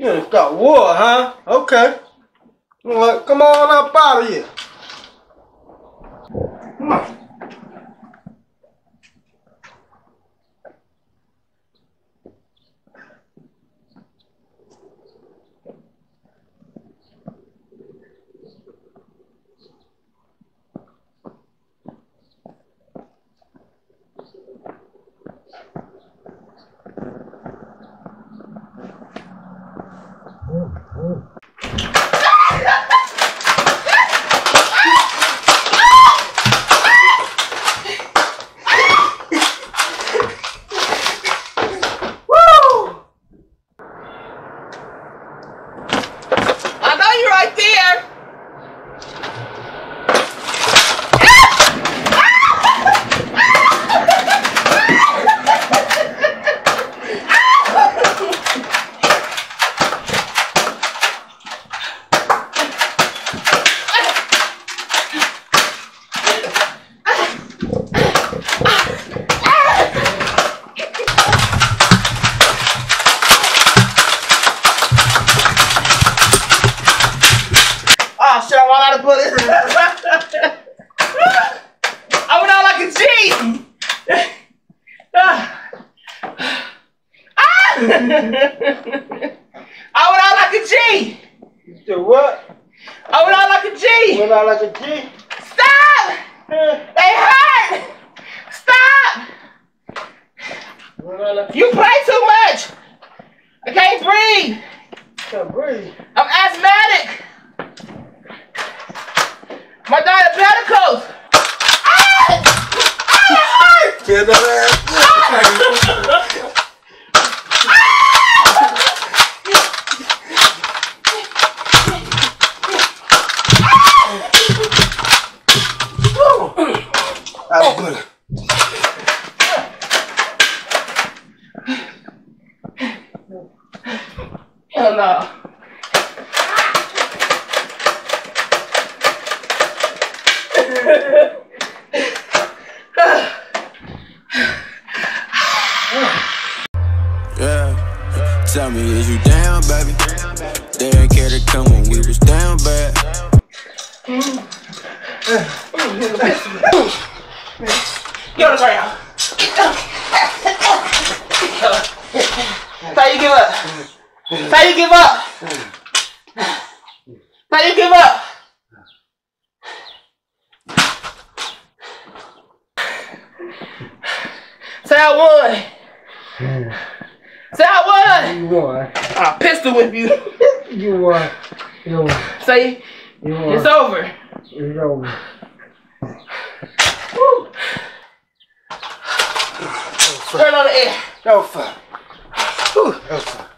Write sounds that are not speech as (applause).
You done got war, huh? Okay. Come on up out of here. Come on. Woo! I know you're right there. Ah, shit, I ran out of bullets. I went out like a G. Ah. I went out like a G. You did what? I went out like a G. Went out like a G? Stop! They hurt! Stop! Like You play too much! I can't breathe! Can't breathe. I'm asthmatic! My diabeticals! Ah! Ah, it hurts! Get that Hell no. Yeah. Tell me, is you down, baby? They ain't care to come when we was down bad. Get on the ground. How you give up? How you give up? How you give up? Say I won. Say I won. You won. I'll pistol whip you. (laughs) You won. You won. Say You it's over. It's over. Woo. Turn on the air. Go for. Whew. Go for.